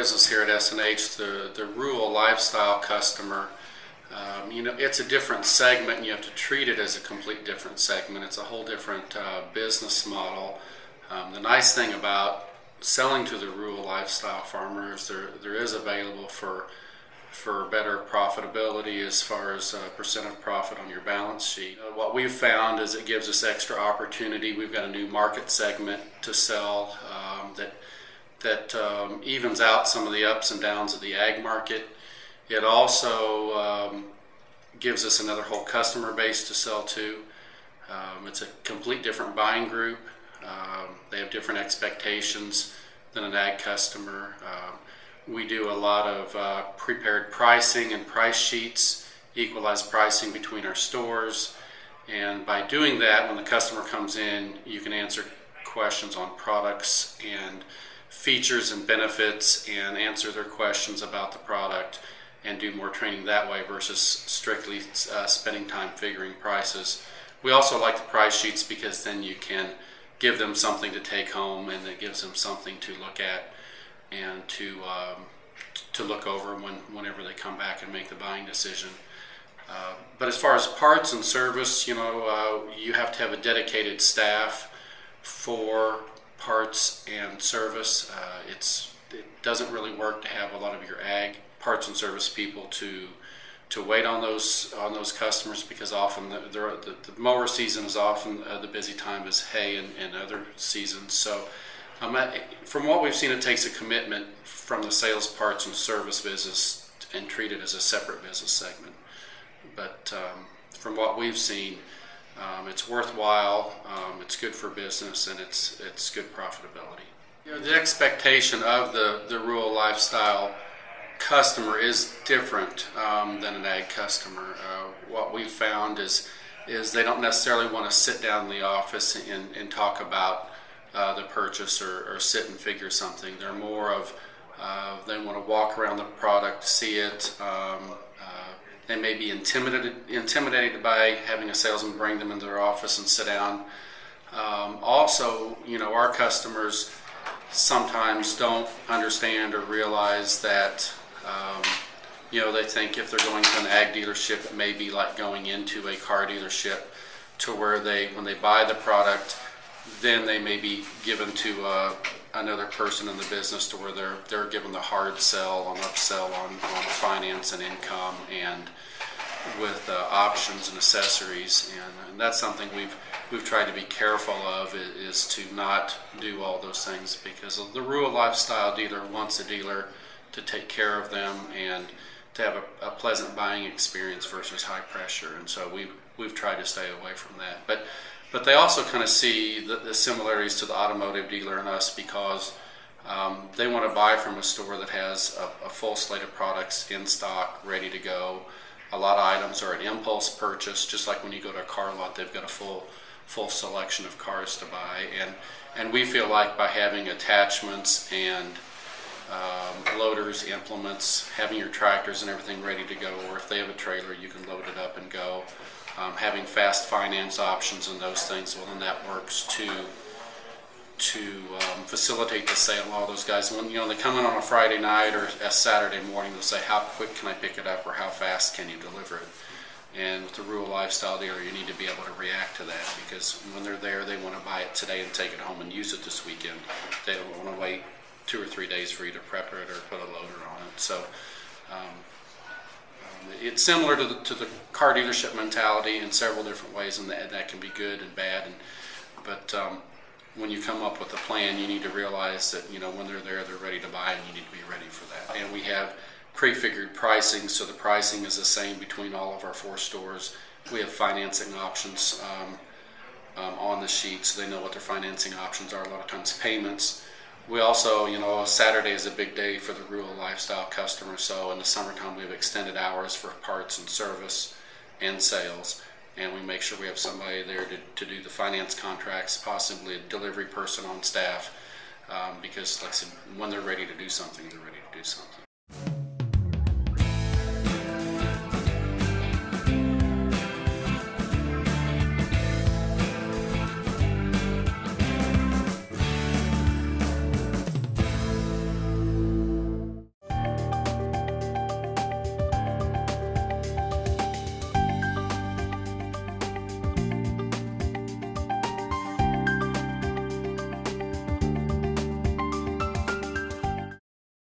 S&H, the, the rural lifestyle customer, um, you know, it's a different segment and you have to treat it as a complete different segment. It's a whole different uh, business model. Um, the nice thing about selling to the rural lifestyle farmers, there, there is available for for better profitability as far as uh, percent of profit on your balance sheet. Uh, what we've found is it gives us extra opportunity. We've got a new market segment to sell um, that that um, evens out some of the ups and downs of the ag market. It also um, gives us another whole customer base to sell to. Um, it's a complete different buying group. Um, they have different expectations than an ag customer. Um, we do a lot of uh, prepared pricing and price sheets, equalized pricing between our stores. And by doing that, when the customer comes in, you can answer questions on products and features and benefits and answer their questions about the product and do more training that way versus strictly uh, spending time figuring prices. We also like the price sheets because then you can give them something to take home and it gives them something to look at and to um, to look over when whenever they come back and make the buying decision. Uh, but as far as parts and service, you know, uh, you have to have a dedicated staff for parts and service. Uh, it's it doesn't really work to have a lot of your ag parts and service people to to wait on those on those customers because often the, the, the mower season is often uh, the busy time as hay and, and other seasons. So um, from what we've seen, it takes a commitment from the sales parts and service business and treat it as a separate business segment. But um, from what we've seen, um, it's worthwhile, um, it's good for business, and it's, it's good profitability. You know, the expectation of the, the rural lifestyle customer is different um, than an ag customer. Uh, what we've found is is they don't necessarily want to sit down in the office and, and talk about uh, the purchase or, or, sit and figure something. They're more of uh, they want to walk around the product, see it. Um, uh, they may be intimidated intimidated by having a salesman bring them into their office and sit down. Um, also, you know, our customers sometimes don't understand or realize that. Um, you know, they think if they're going to an ag dealership, it may be like going into a car dealership, to where they, when they buy the product, then they may be given to uh, another person in the business to where they're they're given the hard sell on upsell on, on finance and income and with uh, options and accessories. And, and, that's something we've we've tried to be careful of is, to not do all those things because the rural lifestyle dealer wants a dealer to take care of them and to have a, a pleasant buying experience versus high pressure. And so we've we've tried to stay away from that. But but they also kind of see the, the similarities to the automotive dealer and us because um, they want to buy from a store that has a, a, full slate of products in stock, ready to go. A lot of items are an impulse purchase, just like when you go to a car lot, they've got a full full selection of cars to buy. And and we feel like by having attachments and um, loaders, implements, having your tractors and everything ready to go, or if they have a trailer, you can load it up and go um, having fast finance options and those things, well, then that works to to um, facilitate the sale. All those guys, when you know they come in on a Friday night or a Saturday morning, they'll say, "How quick can I pick it up?" or "How fast can you deliver it?" And with the rural lifestyle dealer, you need to be able to react to that because when they're there, they want to buy it today and take it home and use it this weekend. They don't want to wait two or three days for you to prep it or put a loader on it. So. Um, it's similar to the, to the car dealership mentality in several different ways, and that, that can be good and bad. And but um, when you come up with a plan, you need to realize that you know when they're there, they're ready to buy, and you need to be ready for that. And we have prefigured pricing, so the pricing is the same between all of our four stores. We have financing options um, um, on the sheet, so they know what their financing options are. A lot of times, payments we also, you know, Saturday is a big day for the rural lifestyle customer. So in the summertime, we have extended hours for parts and service and sales. And we make sure we have somebody there to, to do the finance contracts, possibly a delivery person on staff. Um, because, like I said, when they're ready to do something, they're ready to do something.